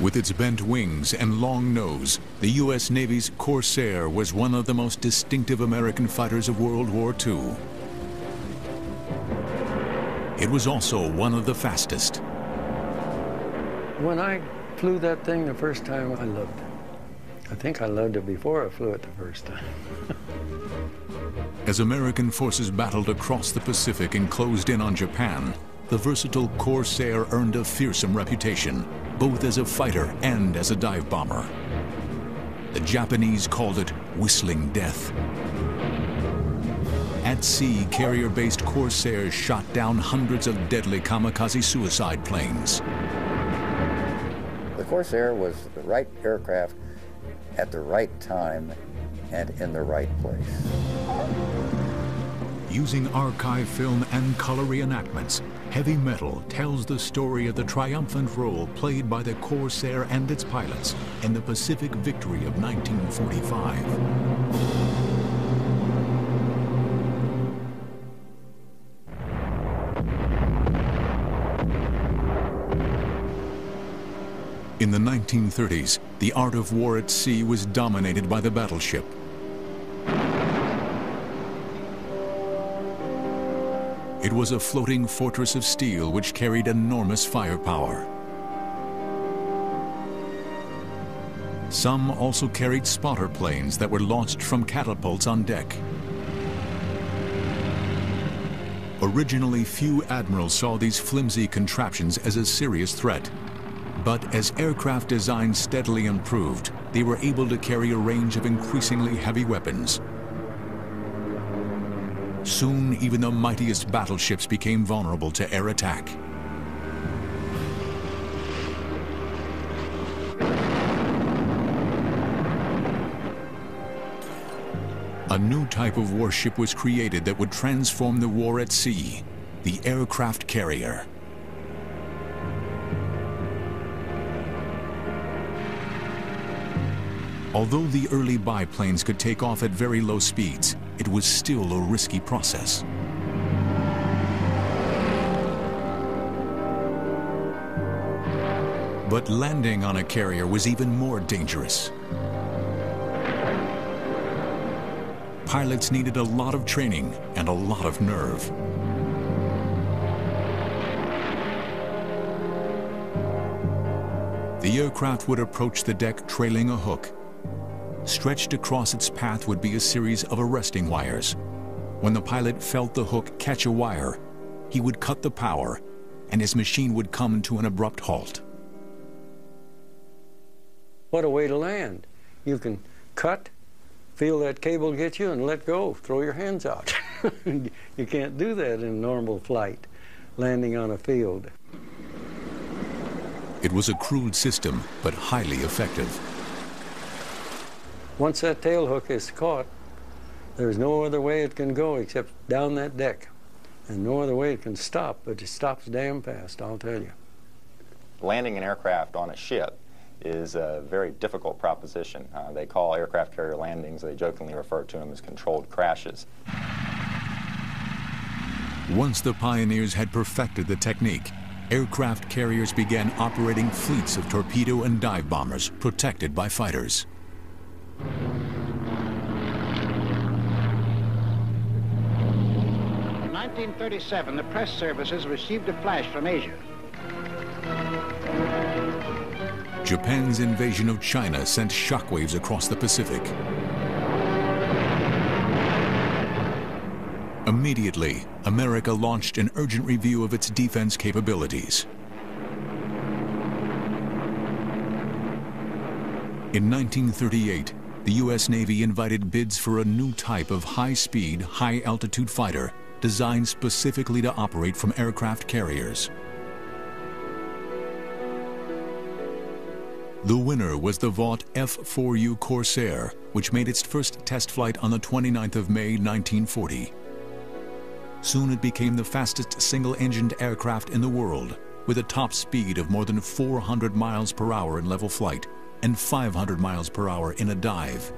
With its bent wings and long nose, the U.S. Navy's Corsair was one of the most distinctive American fighters of World War II. It was also one of the fastest. When I flew that thing the first time, I loved it. I think I loved it before I flew it the first time. As American forces battled across the Pacific and closed in on Japan, the versatile Corsair earned a fearsome reputation, both as a fighter and as a dive bomber. The Japanese called it Whistling Death. At sea, carrier-based Corsairs shot down hundreds of deadly kamikaze suicide planes. The Corsair was the right aircraft at the right time and in the right place. Using archive film and color reenactments, Heavy Metal tells the story of the triumphant role played by the Corsair and its pilots in the Pacific victory of 1945. In the 1930s, the art of war at sea was dominated by the battleship. It was a floating fortress of steel which carried enormous firepower. Some also carried spotter planes that were launched from catapults on deck. Originally, few admirals saw these flimsy contraptions as a serious threat. But as aircraft design steadily improved, they were able to carry a range of increasingly heavy weapons. Soon, even the mightiest battleships became vulnerable to air attack. A new type of warship was created that would transform the war at sea, the aircraft carrier. Although the early biplanes could take off at very low speeds, it was still a risky process. But landing on a carrier was even more dangerous. Pilots needed a lot of training and a lot of nerve. The aircraft would approach the deck trailing a hook Stretched across its path would be a series of arresting wires. When the pilot felt the hook catch a wire, he would cut the power and his machine would come to an abrupt halt. What a way to land. You can cut, feel that cable get you, and let go. Throw your hands out. you can't do that in normal flight, landing on a field. It was a crude system, but highly effective. Once that tail hook is caught, there's no other way it can go except down that deck. And no other way it can stop, but it stops damn fast, I'll tell you. Landing an aircraft on a ship is a very difficult proposition. Uh, they call aircraft carrier landings, they jokingly refer to them as controlled crashes. Once the pioneers had perfected the technique, aircraft carriers began operating fleets of torpedo and dive bombers protected by fighters. In 1937, the press services received a flash from Asia. Japan's invasion of China sent shockwaves across the Pacific. Immediately, America launched an urgent review of its defense capabilities. In 1938, the U.S. Navy invited bids for a new type of high-speed, high-altitude fighter designed specifically to operate from aircraft carriers. The winner was the Vought F-4U Corsair, which made its first test flight on the 29th of May 1940. Soon it became the fastest single-engined aircraft in the world, with a top speed of more than 400 miles per hour in level flight and 500 miles per hour in a dive.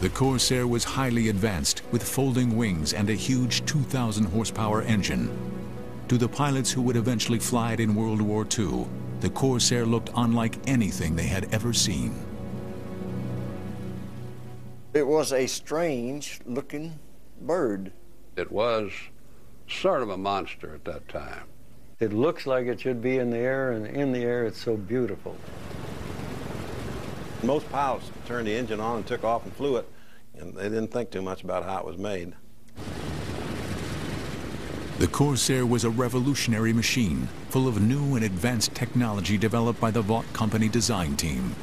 The Corsair was highly advanced with folding wings and a huge 2,000 horsepower engine. To the pilots who would eventually fly it in World War II, the Corsair looked unlike anything they had ever seen. It was a strange looking bird. It was sort of a monster at that time. It looks like it should be in the air, and in the air it's so beautiful. Most pilots turned the engine on and took off and flew it, and they didn't think too much about how it was made. The Corsair was a revolutionary machine, full of new and advanced technology developed by the Vought Company design team.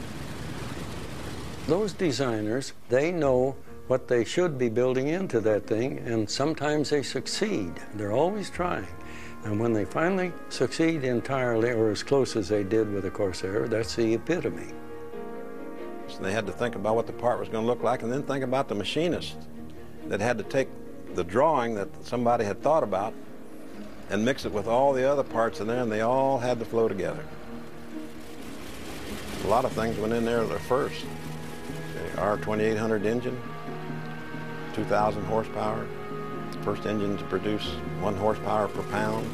Those designers, they know what they should be building into that thing, and sometimes they succeed. They're always trying. And when they finally succeed entirely, or as close as they did with the Corsair, that's the epitome. So they had to think about what the part was going to look like and then think about the machinist that had to take the drawing that somebody had thought about and mix it with all the other parts in there, and they all had to flow together. A lot of things went in there at first. The R2800 engine, 2,000 horsepower, first engine to produce one horsepower per pound.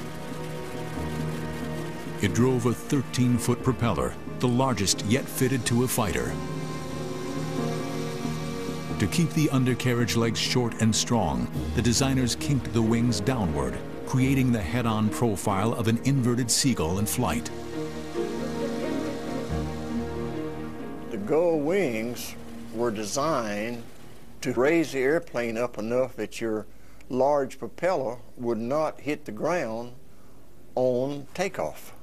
It drove a 13-foot propeller, the largest yet fitted to a fighter. To keep the undercarriage legs short and strong, the designers kinked the wings downward, creating the head-on profile of an inverted seagull in flight. The gull wings were designed to raise the airplane up enough that your large propeller would not hit the ground on takeoff.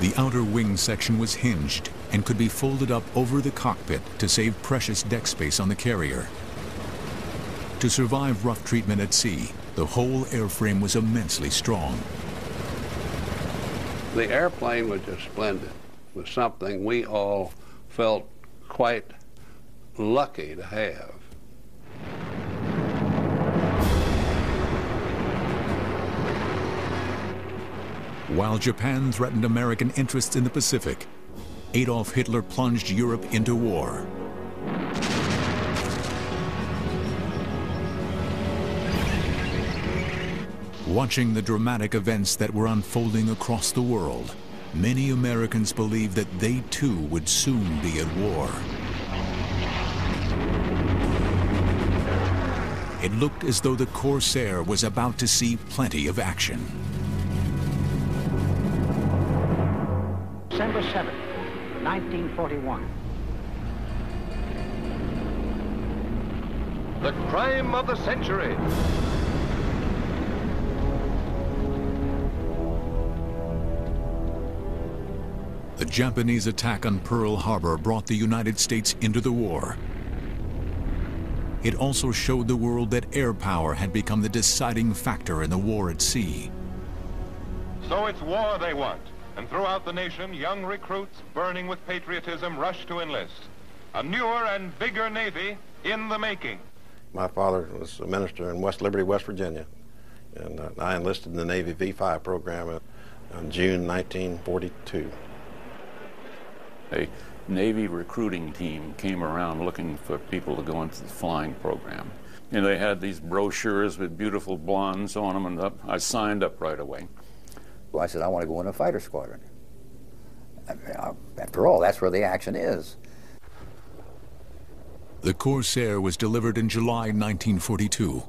The outer wing section was hinged and could be folded up over the cockpit to save precious deck space on the carrier. To survive rough treatment at sea, the whole airframe was immensely strong. The airplane was just splendid. It was something we all felt quite lucky to have. While Japan threatened American interests in the Pacific, Adolf Hitler plunged Europe into war. Watching the dramatic events that were unfolding across the world, many Americans believed that they too would soon be at war. It looked as though the Corsair was about to see plenty of action. December 7th, 1941. The crime of the century. The Japanese attack on Pearl Harbor brought the United States into the war. It also showed the world that air power had become the deciding factor in the war at sea. So it's war they want. And throughout the nation, young recruits burning with patriotism rush to enlist. A newer and bigger Navy in the making. My father was a minister in West Liberty, West Virginia, and uh, I enlisted in the Navy V-5 program in, in June 1942. A Navy recruiting team came around looking for people to go into the flying program. And they had these brochures with beautiful blondes on them, and up, I signed up right away. Well, I said, I want to go in a fighter squadron. I mean, I, after all, that's where the action is. The Corsair was delivered in July 1942.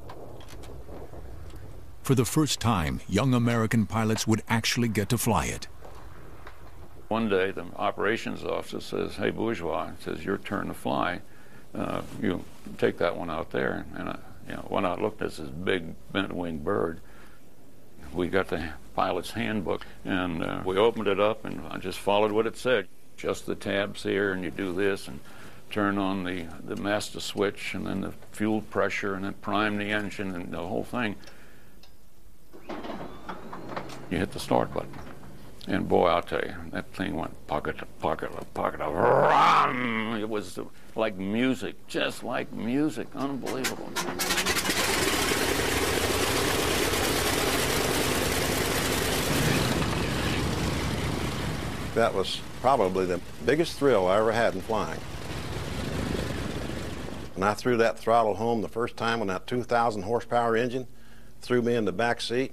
For the first time, young American pilots would actually get to fly it. One day, the operations officer says, "Hey, Bourgeois," it says, "Your turn to fly. Uh, you take that one out there." And I, you know, went out, looked at this big bent-wing bird. We got the pilot's handbook, and uh, we opened it up, and I just followed what it said. Just the tabs here, and you do this, and turn on the the master switch, and then the fuel pressure, and then prime the engine, and the whole thing. You hit the start button. And boy, I'll tell you, that thing went pocket to pocket to pocket. To. It was like music, just like music. Unbelievable. that was probably the biggest thrill I ever had in flying. And I threw that throttle home the first time when that 2,000 horsepower engine, threw me in the back seat.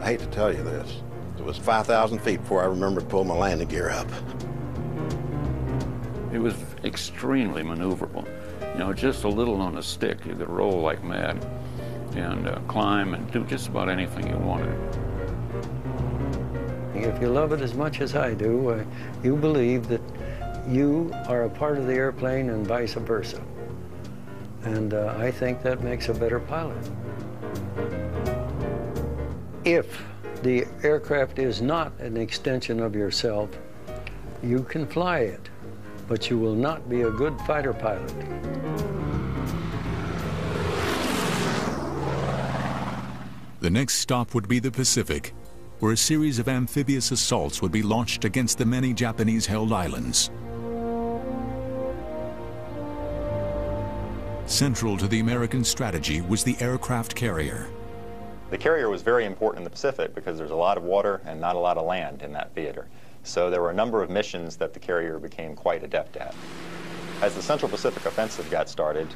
I hate to tell you this, it was 5,000 feet before I remembered pulling my landing gear up. It was extremely maneuverable. You know, just a little on a stick, you could roll like mad and uh, climb and do just about anything you wanted. If you love it as much as I do, uh, you believe that you are a part of the airplane and vice versa. And uh, I think that makes a better pilot. If the aircraft is not an extension of yourself, you can fly it, but you will not be a good fighter pilot. The next stop would be the Pacific, where a series of amphibious assaults would be launched against the many Japanese-held islands. Central to the American strategy was the aircraft carrier. The carrier was very important in the Pacific because there's a lot of water and not a lot of land in that theater. So there were a number of missions that the carrier became quite adept at. As the Central Pacific Offensive got started,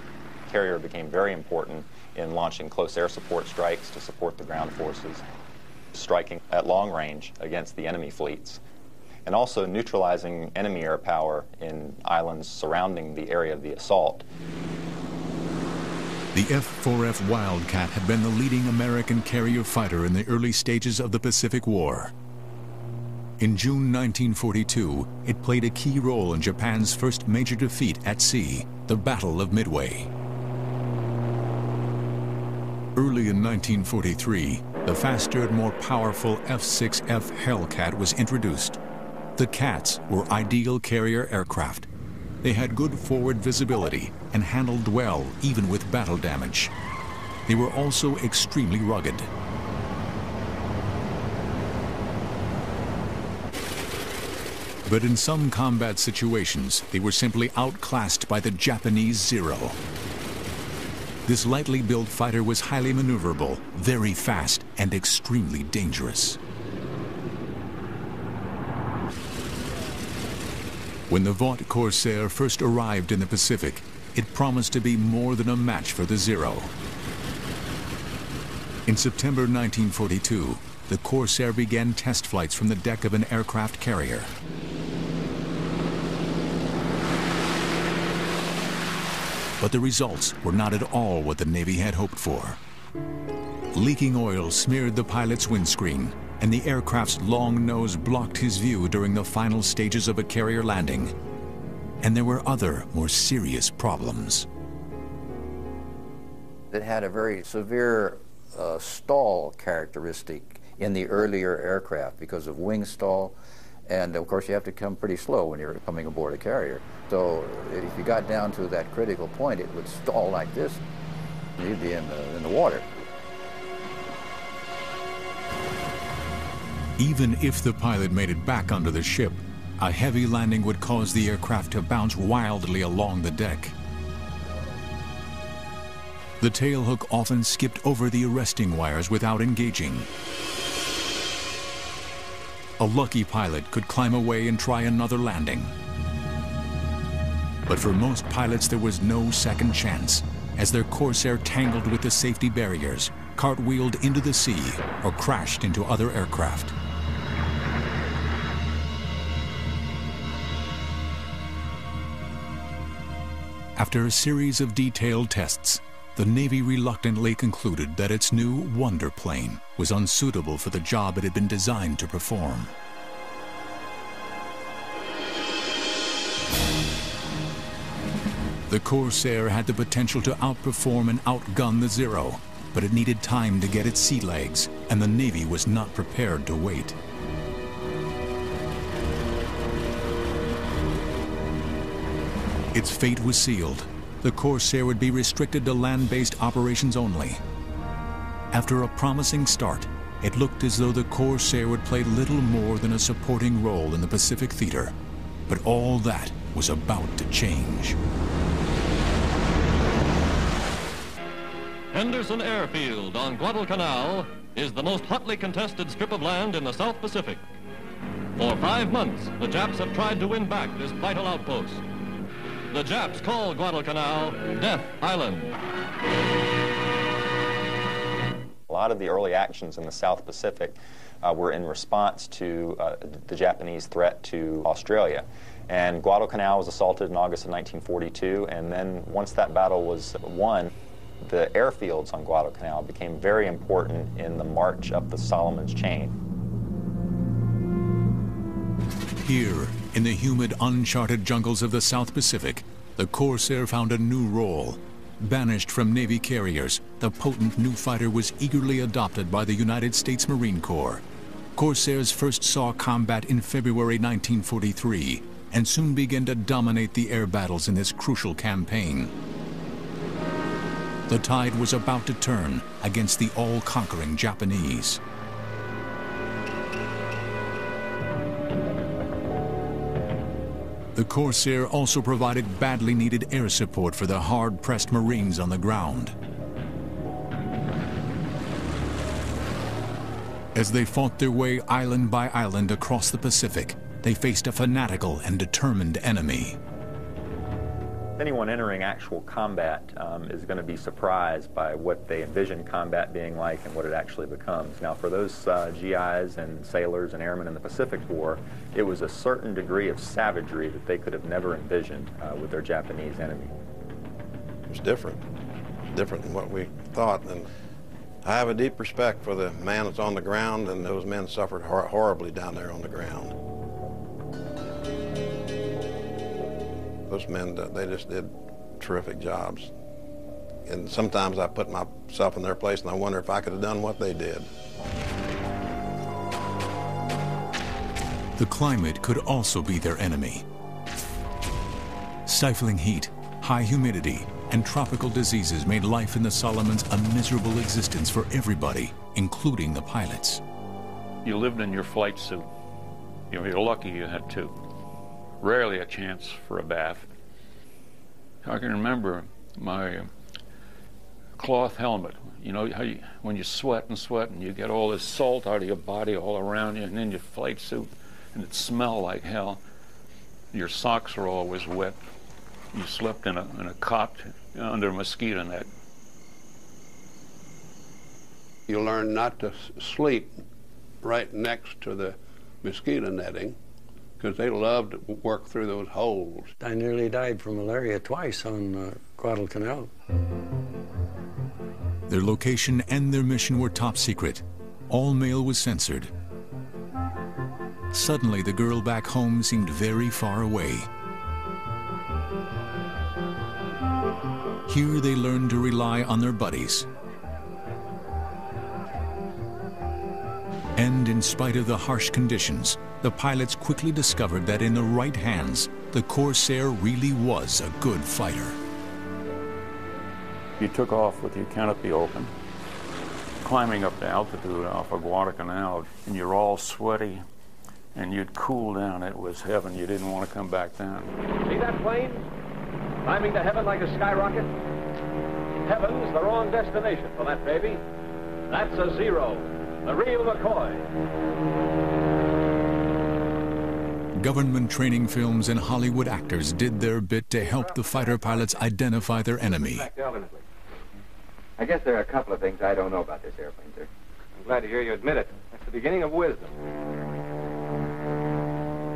carrier became very important in launching close air support strikes to support the ground forces, striking at long range against the enemy fleets, and also neutralizing enemy air power in islands surrounding the area of the assault. The F-4F Wildcat had been the leading American carrier fighter in the early stages of the Pacific War. In June 1942, it played a key role in Japan's first major defeat at sea, the Battle of Midway. Early in 1943, the faster and more powerful F-6F Hellcat was introduced. The Cats were ideal carrier aircraft. They had good forward visibility and handled well even with battle damage. They were also extremely rugged. But in some combat situations, they were simply outclassed by the Japanese Zero. This lightly built fighter was highly maneuverable, very fast, and extremely dangerous. When the Vought Corsair first arrived in the Pacific, it promised to be more than a match for the Zero. In September 1942, the Corsair began test flights from the deck of an aircraft carrier. But the results were not at all what the Navy had hoped for. Leaking oil smeared the pilot's windscreen, and the aircraft's long nose blocked his view during the final stages of a carrier landing. And there were other, more serious problems. It had a very severe uh, stall characteristic in the earlier aircraft because of wing stall. And of course, you have to come pretty slow when you're coming aboard a carrier. So if you got down to that critical point, it would stall like this. You'd be in the, in the water. Even if the pilot made it back under the ship, a heavy landing would cause the aircraft to bounce wildly along the deck. The tailhook often skipped over the arresting wires without engaging. A lucky pilot could climb away and try another landing. But for most pilots, there was no second chance, as their Corsair tangled with the safety barriers, cartwheeled into the sea, or crashed into other aircraft. After a series of detailed tests, the Navy reluctantly concluded that its new Wonder plane was unsuitable for the job it had been designed to perform. The Corsair had the potential to outperform and outgun the Zero, but it needed time to get its sea legs, and the Navy was not prepared to wait. Its fate was sealed. The Corsair would be restricted to land-based operations only. After a promising start, it looked as though the Corsair would play little more than a supporting role in the Pacific theater. But all that was about to change. Henderson Airfield on Guadalcanal is the most hotly contested strip of land in the South Pacific. For five months, the Japs have tried to win back this vital outpost. The Japs call Guadalcanal Death Island. A lot of the early actions in the South Pacific uh, were in response to uh, the Japanese threat to Australia. And Guadalcanal was assaulted in August of 1942, and then once that battle was won, the airfields on Guadalcanal became very important in the march up the Solomon's chain. Here, in the humid, uncharted jungles of the South Pacific, the Corsair found a new role. Banished from Navy carriers, the potent new fighter was eagerly adopted by the United States Marine Corps. Corsairs first saw combat in February 1943 and soon began to dominate the air battles in this crucial campaign. The tide was about to turn against the all-conquering Japanese. The Corsair also provided badly needed air support for the hard-pressed Marines on the ground. As they fought their way island by island across the Pacific, they faced a fanatical and determined enemy. Anyone entering actual combat um, is going to be surprised by what they envision combat being like and what it actually becomes. Now, for those uh, GIs and sailors and airmen in the Pacific War, it was a certain degree of savagery that they could have never envisioned uh, with their Japanese enemy. It was different, different than what we thought. And I have a deep respect for the man that's on the ground, and those men suffered hor horribly down there on the ground. Those men, they just did terrific jobs. And sometimes I put myself in their place and I wonder if I could have done what they did. The climate could also be their enemy. Stifling heat, high humidity, and tropical diseases made life in the Solomons a miserable existence for everybody, including the pilots. You lived in your flight suit. You know, you're lucky you had two rarely a chance for a bath. I can remember my cloth helmet. You know, how you, when you sweat and sweat and you get all this salt out of your body all around you and then your flight suit and it smell like hell. Your socks are always wet. You slept in a, in a cot under a mosquito net. You learn not to sleep right next to the mosquito netting because they loved to work through those holes. I nearly died from malaria twice on uh, Guadalcanal. Their location and their mission were top secret. All mail was censored. Suddenly, the girl back home seemed very far away. Here they learned to rely on their buddies. And in spite of the harsh conditions, the pilots quickly discovered that in the right hands, the Corsair really was a good fighter. You took off with your canopy open, climbing up to altitude off of Guadalcanal, and you're all sweaty, and you'd cool down. It was heaven. You didn't want to come back down. See that plane? Climbing to heaven like a skyrocket? Heaven's the wrong destination for that baby. That's a zero. The real McCoy. Government training films and Hollywood actors did their bit to help the fighter pilots identify their enemy. I guess there are a couple of things I don't know about this airplane, sir. I'm glad to hear you admit it. That's the beginning of wisdom.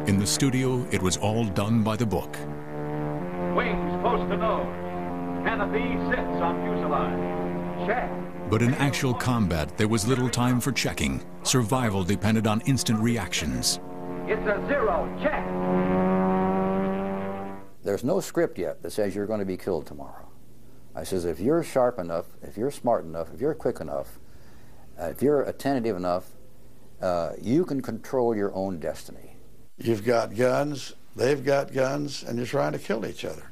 In the studio, it was all done by the book. Wings post to nose. Canopy sits on fuselage. Check. But in actual combat, there was little time for checking. Survival depended on instant reactions. It's a zero. Check. There's no script yet that says you're going to be killed tomorrow. I says, if you're sharp enough, if you're smart enough, if you're quick enough, uh, if you're attentive enough, uh, you can control your own destiny. You've got guns, they've got guns, and you're trying to kill each other.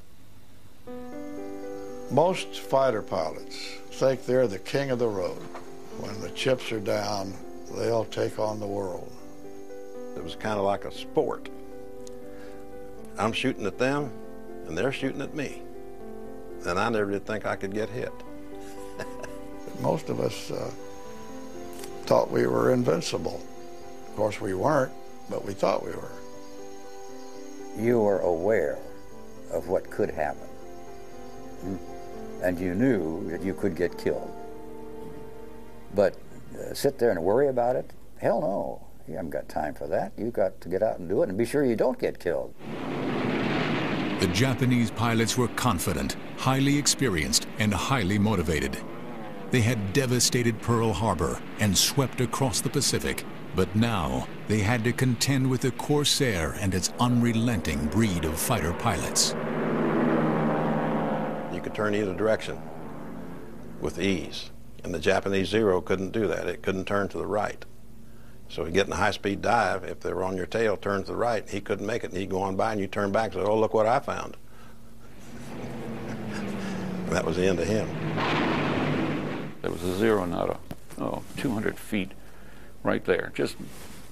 Most fighter pilots think they're the king of the road. When the chips are down, they'll take on the world. It was kind of like a sport. I'm shooting at them, and they're shooting at me. And I never did think I could get hit. Most of us uh, thought we were invincible. Of course, we weren't, but we thought we were. You were aware of what could happen. Hmm? And you knew that you could get killed. But uh, sit there and worry about it, Hell no. You haven't got time for that. You've got to get out and do it and be sure you don't get killed. The Japanese pilots were confident, highly experienced, and highly motivated. They had devastated Pearl Harbor and swept across the Pacific, but now they had to contend with the Corsair and its unrelenting breed of fighter pilots. You could turn either direction with ease, and the Japanese Zero couldn't do that. It couldn't turn to the right. So you get in a high-speed dive, if they were on your tail, turn to the right, he couldn't make it, and he'd go on by, and you turn back and say, oh, look what I found. and that was the end of him. There was a zero not a, oh, 200 feet right there, just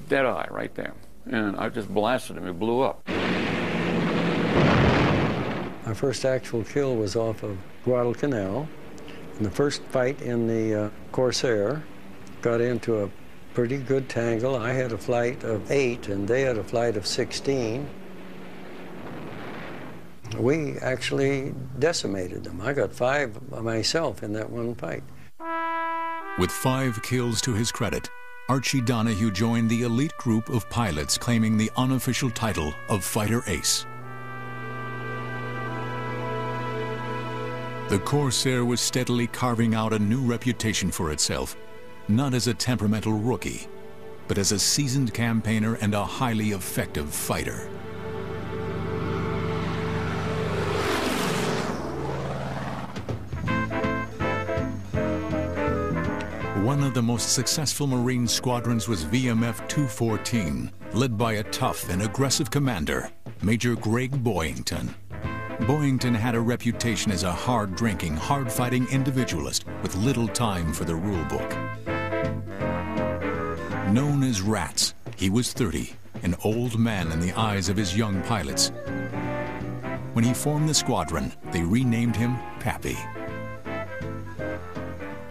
dead eye right there. And I just blasted him, it blew up. My first actual kill was off of Guadalcanal. In the first fight in the uh, Corsair, got into a pretty good tangle. I had a flight of eight, and they had a flight of 16. We actually decimated them. I got five myself in that one fight. With five kills to his credit, Archie Donahue joined the elite group of pilots claiming the unofficial title of Fighter Ace. The Corsair was steadily carving out a new reputation for itself not as a temperamental rookie, but as a seasoned campaigner and a highly effective fighter. One of the most successful Marine squadrons was VMF 214, led by a tough and aggressive commander, Major Greg Boyington. Boyington had a reputation as a hard-drinking, hard-fighting individualist with little time for the rule book. Known as Rats, he was 30, an old man in the eyes of his young pilots. When he formed the squadron, they renamed him Pappy.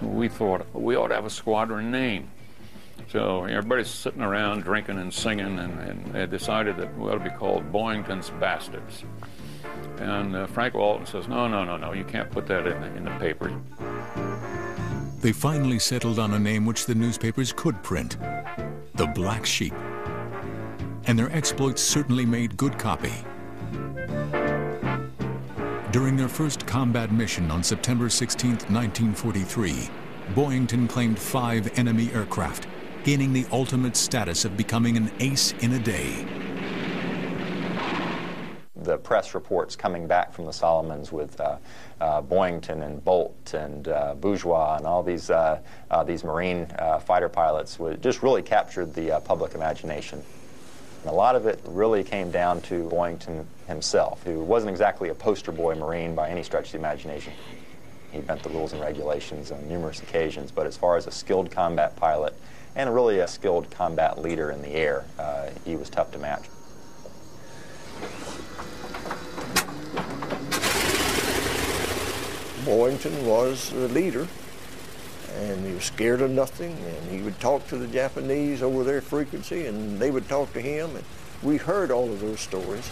We thought we ought to have a squadron name. So everybody's sitting around drinking and singing, and, and they decided that we ought to be called Boyington's Bastards. And uh, Frank Walton says, no, no, no, no, you can't put that in the, in the paper. They finally settled on a name which the newspapers could print, the Black Sheep. And their exploits certainly made good copy. During their first combat mission on September 16, 1943, Boyington claimed five enemy aircraft, gaining the ultimate status of becoming an ace in a day the press reports coming back from the Solomons with uh, uh, Boyington and Bolt and uh, Bourgeois and all these uh, uh, these Marine fighter pilots just really captured the public imagination. And a lot of it really came down to Boyington himself, who wasn't exactly a poster boy Marine by any stretch of the imagination. He bent the rules and regulations on numerous occasions, but as far as a skilled combat pilot and really a skilled combat leader in the air, he was tough to match. Boyington was the leader, and he was scared of nothing, and he would talk to the Japanese over their frequency, and they would talk to him, and we heard all of those stories.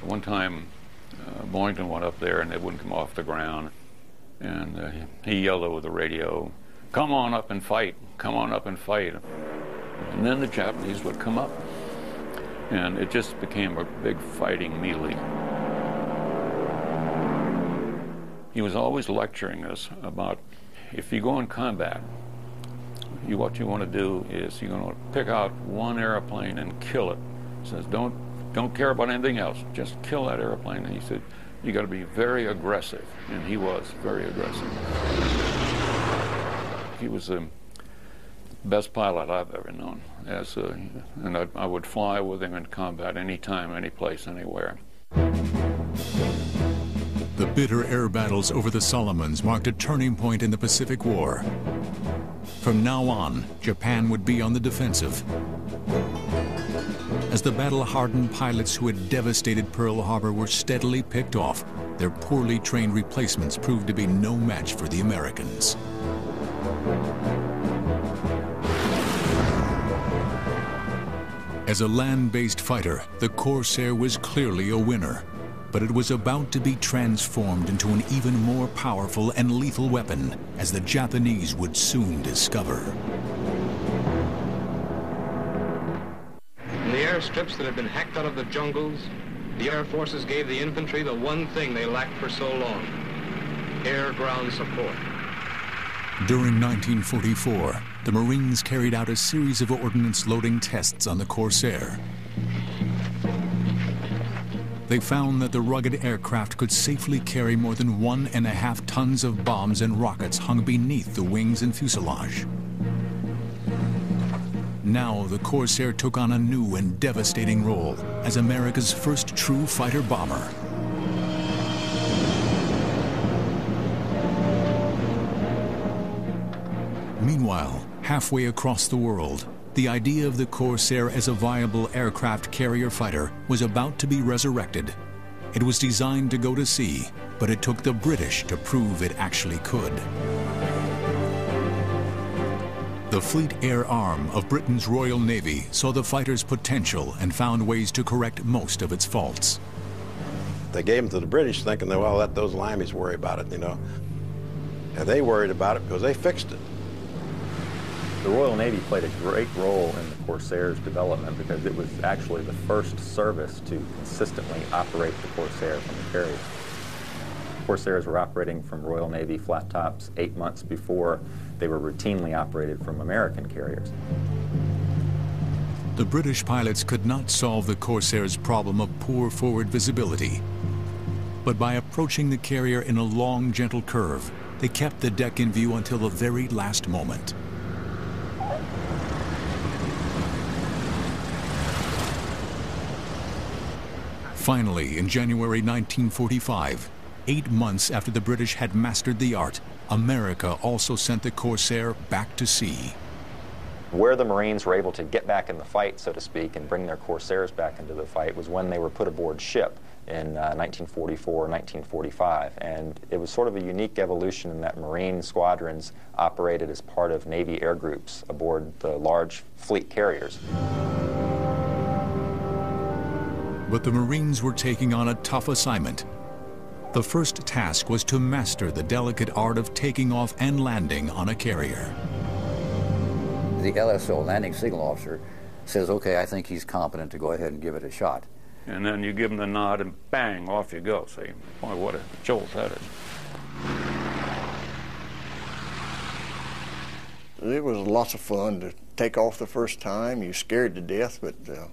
One time, uh, Boyington went up there, and they wouldn't come off the ground, and uh, he yelled over the radio, come on up and fight, come on up and fight. And then the Japanese would come up, and it just became a big fighting melee. He was always lecturing us about if you go in combat, you, what you want to do is you're going to pick out one airplane and kill it. He says, don't, don't care about anything else. Just kill that airplane. And he said, you got to be very aggressive. And he was very aggressive. He was the best pilot I've ever known. As a, and I, I would fly with him in combat anytime, any place, anywhere. The bitter air battles over the Solomons marked a turning point in the Pacific War. From now on, Japan would be on the defensive. As the battle-hardened pilots who had devastated Pearl Harbor were steadily picked off, their poorly trained replacements proved to be no match for the Americans. As a land-based fighter, the Corsair was clearly a winner. But it was about to be transformed into an even more powerful and lethal weapon, as the Japanese would soon discover. In the airstrips that had been hacked out of the jungles, the air forces gave the infantry the one thing they lacked for so long, air-ground support. During 1944, the Marines carried out a series of ordnance loading tests on the Corsair. They found that the rugged aircraft could safely carry more than one and a half tons of bombs and rockets hung beneath the wings and fuselage. Now the Corsair took on a new and devastating role as America's first true fighter bomber. Meanwhile, halfway across the world, the idea of the Corsair as a viable aircraft carrier fighter was about to be resurrected. It was designed to go to sea, but it took the British to prove it actually could. The Fleet Air Arm of Britain's Royal Navy saw the fighter's potential and found ways to correct most of its faults. They gave them to the British thinking, well, let those limeys worry about it, you know. And they worried about it because they fixed it. The Royal Navy played a great role in the Corsair's development because it was actually the first service to consistently operate the Corsair from the carrier. Corsairs were operating from Royal Navy flat tops eight months before they were routinely operated from American carriers. The British pilots could not solve the Corsair's problem of poor forward visibility. But by approaching the carrier in a long, gentle curve, they kept the deck in view until the very last moment. Finally, in January 1945, eight months after the British had mastered the art, America also sent the Corsair back to sea. Where the Marines were able to get back in the fight, so to speak, and bring their Corsairs back into the fight was when they were put aboard ship in uh, 1944 1945. And it was sort of a unique evolution in that Marine squadrons operated as part of Navy air groups aboard the large fleet carriers. But the Marines were taking on a tough assignment. The first task was to master the delicate art of taking off and landing on a carrier. The LSO, landing signal officer, says, okay, I think he's competent to go ahead and give it a shot. And then you give him the nod and bang, off you go. See, boy, what a jolt that is. It was lots of fun to take off the first time. You're scared to death, but uh,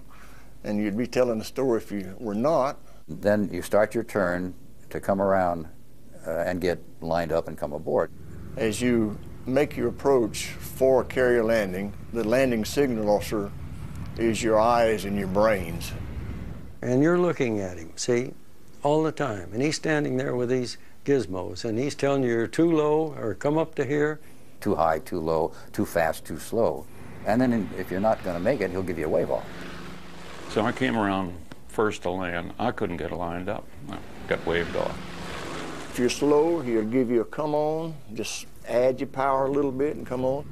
and you'd be telling the story if you were not. Then you start your turn to come around uh, and get lined up and come aboard. As you make your approach for a carrier landing, the landing signal officer is your eyes and your brains. And you're looking at him, see, all the time. And he's standing there with these gizmos, and he's telling you you're too low or come up to here. Too high, too low, too fast, too slow. And then if you're not going to make it, he'll give you a wave off. So I came around first to land. I couldn't get lined up. I got waved off. If you're slow, he'll give you a come on. Just add your power a little bit and come on.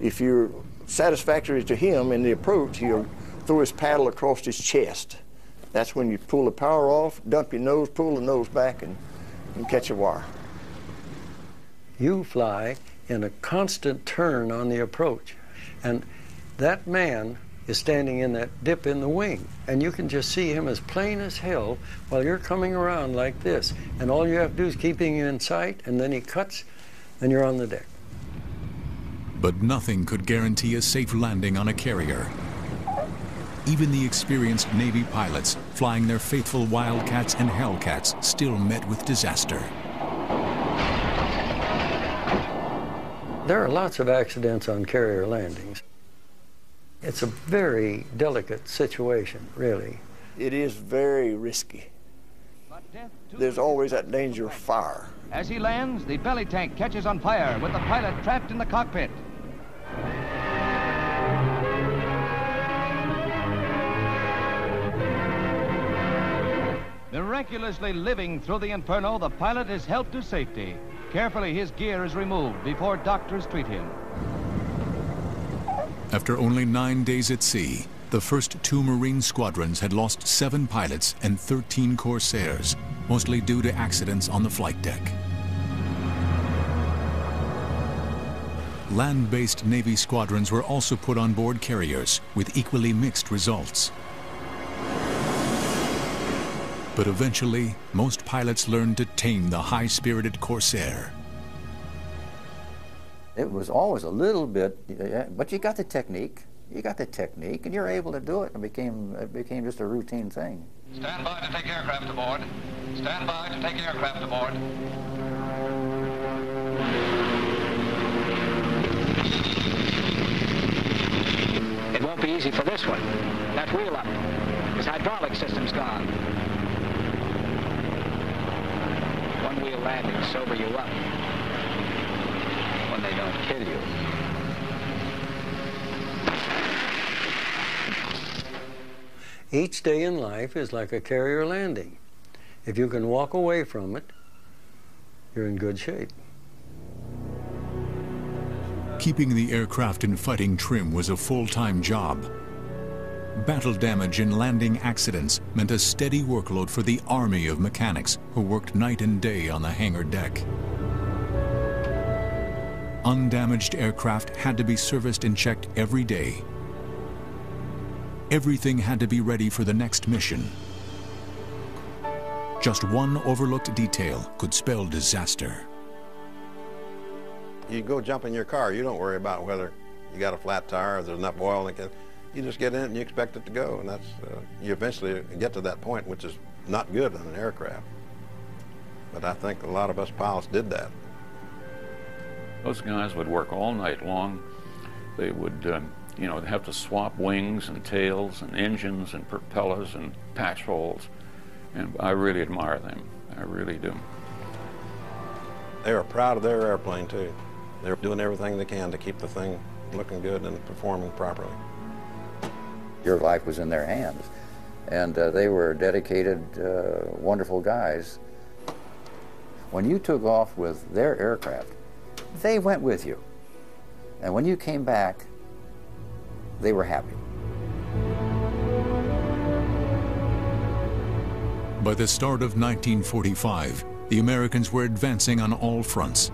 If you're satisfactory to him in the approach, he'll throw his paddle across his chest. That's when you pull the power off, dump your nose, pull the nose back, and, and catch a wire. You fly in a constant turn on the approach. And that man is standing in that dip in the wing. And you can just see him as plain as hell while you're coming around like this. And all you have to do is keep him in sight, and then he cuts, and you're on the deck. But nothing could guarantee a safe landing on a carrier. Even the experienced Navy pilots flying their faithful Wildcats and Hellcats still met with disaster. There are lots of accidents on carrier landings. It's a very delicate situation, really. It is very risky. There's always that danger of fire. As he lands, the belly tank catches on fire with the pilot trapped in the cockpit. Miraculously living through the inferno, the pilot is helped to safety. Carefully, his gear is removed before doctors treat him. After only nine days at sea, The first two Marine squadrons had lost seven pilots and 13 Corsairs, mostly due to accidents on the flight deck. Land-based Navy squadrons were also put on board carriers with equally mixed results. But eventually, most pilots learned to tame the high-spirited Corsair. It was always a little bit, but you got the technique. You got the technique, and you're able to do it. It became it became just a routine thing. Stand by to take aircraft aboard. Stand by to take aircraft aboard. It won't be easy for this one. That wheel up. His hydraulic system's gone. One wheel landing sober you up. When they don't kill you. Each day in life is like a carrier landing. If you can walk away from it, you're in good shape. Keeping the aircraft in fighting trim was a full-time job. Battle damage and landing accidents meant a steady workload for the army of mechanics who worked night and day on the hangar deck. Undamaged aircraft had to be serviced and checked every day. Everything had to be ready for the next mission. Just one overlooked detail could spell disaster. You go jump in your car, you don't worry about whether you got a flat tire or there's enough oil. In it. You just get in it and you expect it to go, and that's uh, you eventually get to that point, which is not good on an aircraft. But I think a lot of us pilots did that. Those guys would work all night long. They would, um, you know, have to swap wings and tails and engines and propellers and patch holes. And I really admire them. I really do. They were proud of their airplane, too. They're doing everything they can to keep the thing looking good and performing properly. Your life was in their hands. And uh, they were dedicated, uh, wonderful guys. When you took off with their aircraft, they went with you. And when you came back, they were happy. By the start of 1945, the Americans were advancing on all fronts.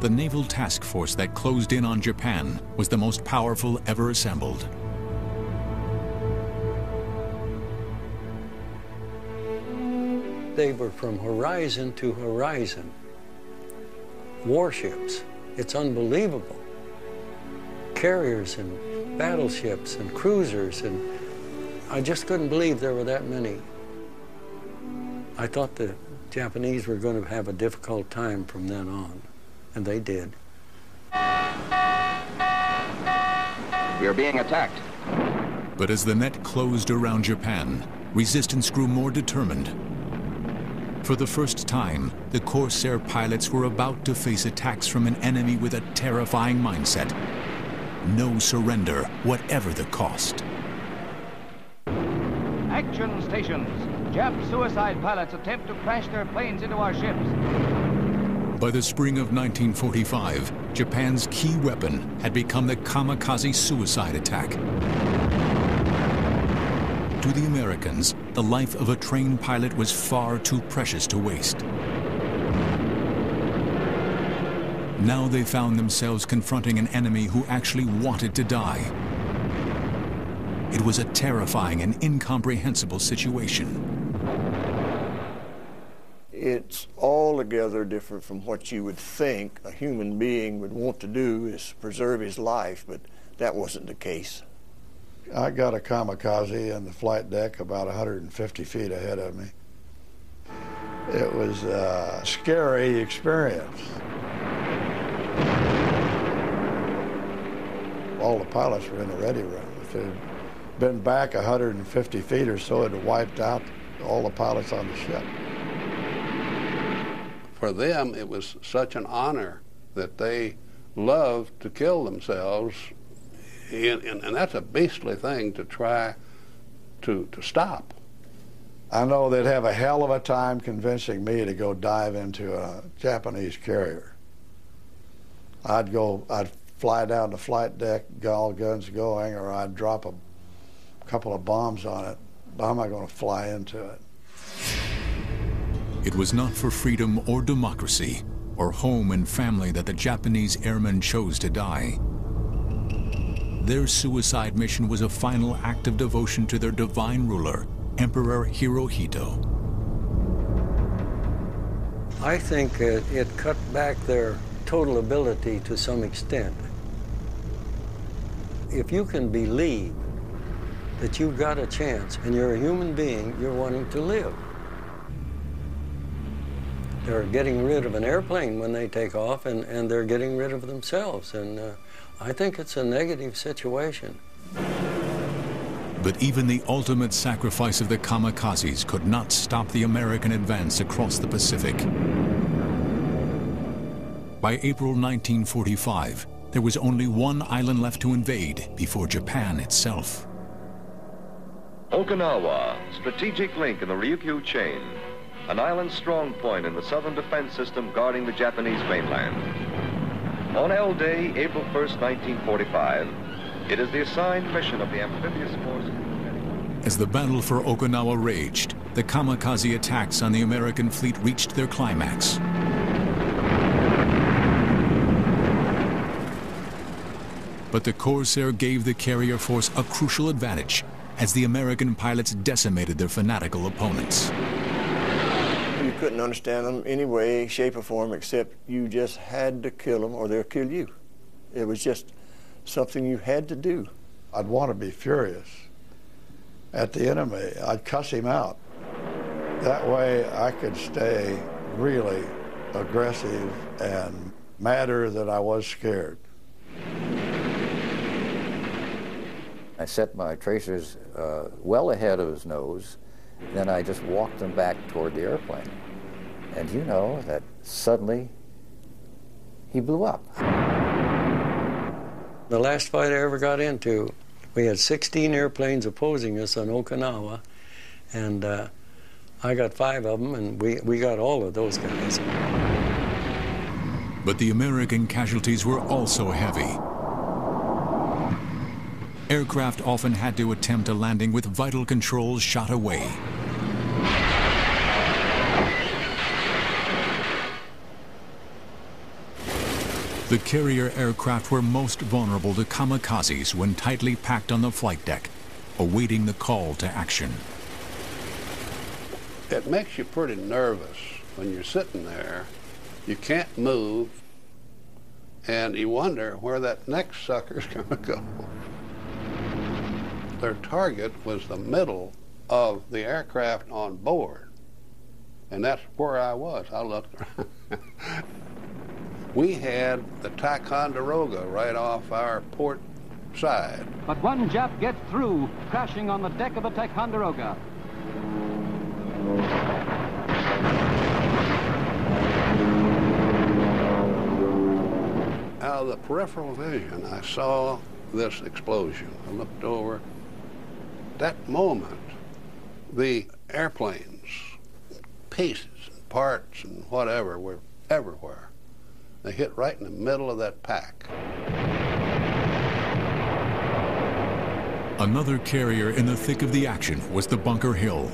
The naval task force that closed in on Japan was the most powerful ever assembled. They were from horizon to horizon. Warships. It's unbelievable. Carriers and battleships and cruisers and I just couldn't believe there were that many. I thought the Japanese were going to have a difficult time from then on, and they did. We are being attacked. But as the net closed around Japan, resistance grew more determined. For the first time, the Corsair pilots were about to face attacks from an enemy with a terrifying mindset. No surrender, whatever the cost. Action stations. Jap suicide pilots attempt to crash their planes into our ships. By the spring of 1945, Japan's key weapon had become the kamikaze suicide attack. To the Americans, the life of a trained pilot was far too precious to waste. Now they found themselves confronting an enemy who actually wanted to die. It was a terrifying and incomprehensible situation. It's altogether different from what you would think a human being would want to do is preserve his life, but that wasn't the case. I got a kamikaze on the flight deck about 150 feet ahead of me. It was a scary experience. All the pilots were in the ready room. If they'd been back 150 feet or so, it had wiped out all the pilots on the ship. For them, it was such an honor that they loved to kill themselves, and, and, and that's a beastly thing to try to, to stop. I know they'd have a hell of a time convincing me to go dive into a Japanese carrier. I'd go, I'd fly down the flight deck, get all guns going, or I'd drop a couple of bombs on it. But how am I going to fly into it? It was not for freedom or democracy or home and family that the Japanese airmen chose to die. Their suicide mission was a final act of devotion to their divine ruler, Emperor Hirohito. I think it, it cut back their total ability to some extent. If you can believe that you've got a chance and you're a human being, you're wanting to live. They're getting rid of an airplane when they take off, and, and they're getting rid of themselves. And uh, I think it's a negative situation. But even the ultimate sacrifice of the kamikazes could not stop the American advance across the Pacific. By April 1945, there was only one island left to invade before Japan itself. Okinawa, strategic link in the Ryukyu chain, an island strong point in the southern defense system guarding the Japanese mainland. On L Day, April 1st, 1945, it is the assigned mission of the amphibious force. As the battle for Okinawa raged, the kamikaze attacks on the American fleet reached their climax. But the Corsair gave the carrier force a crucial advantage as the American pilots decimated their fanatical opponents. You couldn't understand them any way, shape, or form except you just had to kill them or they'll kill you. It was just something you had to do. I'd want to be furious at the enemy. I'd cuss him out. That way I could stay really aggressive and madder than I was scared. I set my tracers uh, well ahead of his nose. Then I just walked them back toward the airplane. And you know that suddenly he blew up. The last fight I ever got into, we had 16 airplanes opposing us on Okinawa, and uh, I got five of them, and we, we got all of those guys. But the American casualties were also heavy. Aircraft often had to attempt a landing with vital controls shot away. The carrier aircraft were most vulnerable to kamikazes when tightly packed on the flight deck, awaiting the call to action. It makes you pretty nervous when you're sitting there. You can't move, and you wonder where that next sucker's going to go. Their target was the middle of the aircraft on board, and that's where I was. I looked around. We had the Ticonderoga right off our port side. But one Jap gets through, crashing on the deck of the Ticonderoga. Out of the peripheral vision, I saw this explosion. I looked over. That moment, the airplanes, pieces and parts and whatever, were everywhere. They hit right in the middle of that pack. Another carrier in the thick of the action was the Bunker Hill.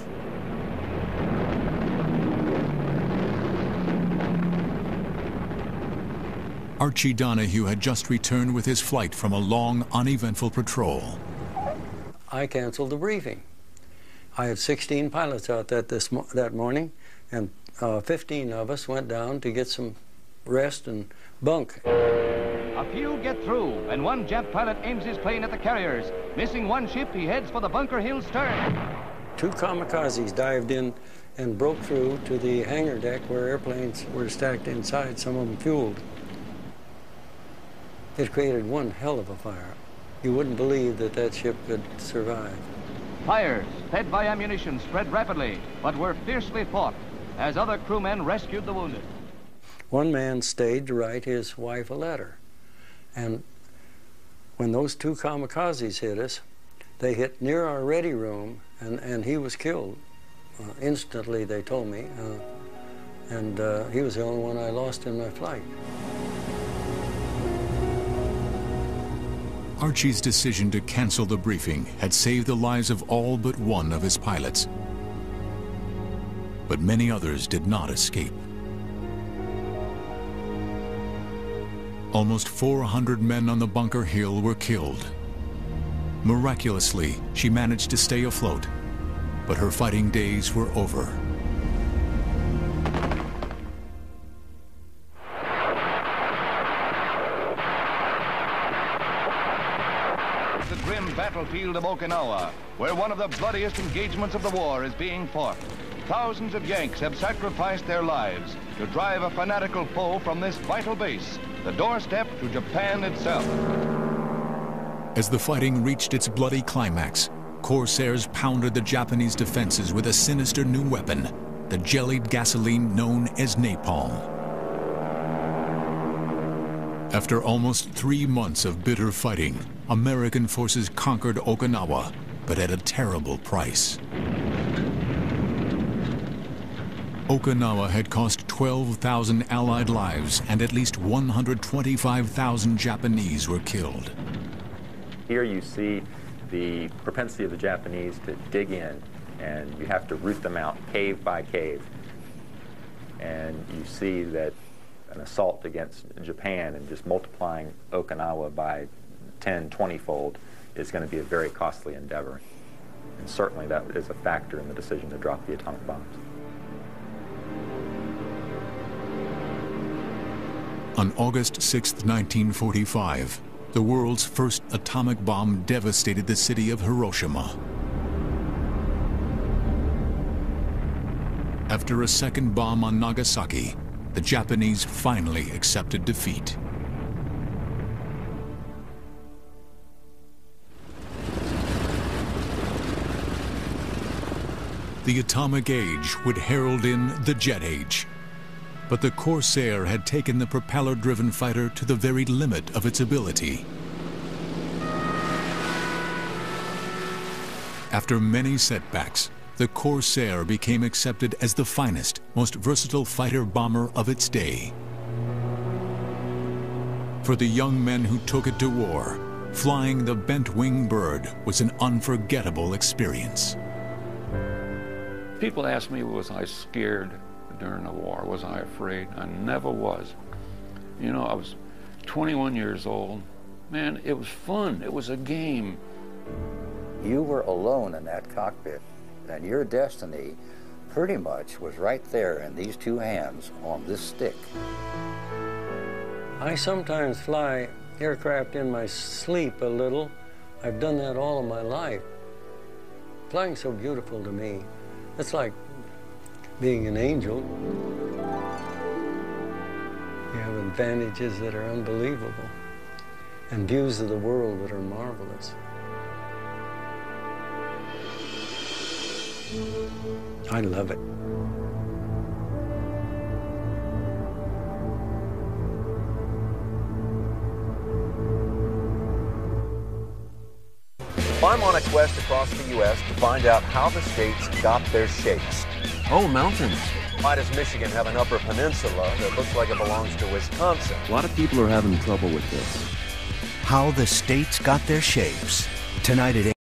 Archie Donahue had just returned with his flight from a long, uneventful patrol. I canceled the briefing. I had 16 pilots out that this mo that morning, and uh, 15 of us went down to get some rest and bunk. A few get through, and one Jap pilot aims his plane at the carriers. Missing one ship, he heads for the Bunker Hill stern. Two kamikazes dived in and broke through to the hangar deck where airplanes were stacked inside, some of them fueled. It created one hell of a fire. You wouldn't believe that that ship could survive. Fires, fed by ammunition, spread rapidly, but were fiercely fought as other crewmen rescued the wounded. One man stayed to write his wife a letter. And when those two kamikazes hit us, they hit near our ready room, and, and he was killed. Uh, instantly, they told me. Uh, and uh, he was the only one I lost in my flight. Archie's decision to cancel the briefing had saved the lives of all but one of his pilots. But many others did not escape. Almost 400 men on the Bunker Hill were killed. Miraculously, she managed to stay afloat, but her fighting days were over. The grim battlefield of Okinawa, where one of the bloodiest engagements of the war is being fought. Thousands of Yanks have sacrificed their lives to drive a fanatical foe from this vital base, the doorstep to Japan itself. As the fighting reached its bloody climax, corsairs pounded the Japanese defenses with a sinister new weapon, the jellied gasoline known as napalm. After almost three months of bitter fighting, American forces conquered Okinawa, but at a terrible price. Okinawa had cost 12,000 Allied lives and at least 125,000 Japanese were killed. Here you see the propensity of the Japanese to dig in, and you have to root them out cave by cave. And you see that an assault against Japan and just multiplying Okinawa by 10, 20 fold is going to be a very costly endeavor. And certainly that is a factor in the decision to drop the atomic bombs. On August 6, 1945, the world's first atomic bomb devastated the city of Hiroshima. After a second bomb on Nagasaki, the Japanese finally accepted defeat. The atomic age would herald in the jet age. But the Corsair had taken the propeller-driven fighter to the very limit of its ability. After many setbacks, the Corsair became accepted as the finest, most versatile fighter-bomber of its day. For the young men who took it to war, flying the bent-wing bird was an unforgettable experience. People ask me, was I scared during the war? Was I afraid? I never was. You know, I was 21 years old. Man, it was fun. It was a game. You were alone in that cockpit, and your destiny pretty much was right there in these two hands on this stick. I sometimes fly aircraft in my sleep a little. I've done that all of my life. Flying's so beautiful to me. It's like being an angel. You have advantages that are unbelievable and views of the world that are marvelous. I love it. I'm on a quest across the U.S. to find out how the states got their shapes. Oh, mountains. Why does Michigan have an upper peninsula that looks like it belongs to Wisconsin? A lot of people are having trouble with this. How the states got their shapes. Tonight at